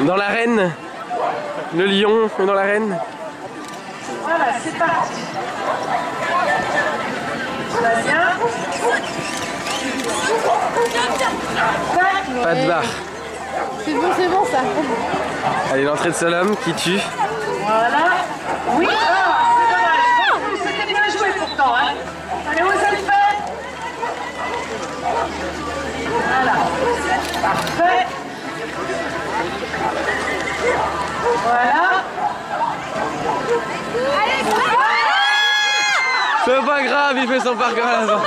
Dans l'arène. Le lion est dans l'arène. Voilà, c'est parti. Bien. Pas de barre. C'est bon, c'est bon ça. Allez, l'entrée de Solom qui tue. Voilà. Oui, ah, c'est dommage. C'était bien joué pourtant. Hein. Allez, vous êtes fait Voilà. Parfait. Voilà. C'est pas grave, il fait son parcours l'avant.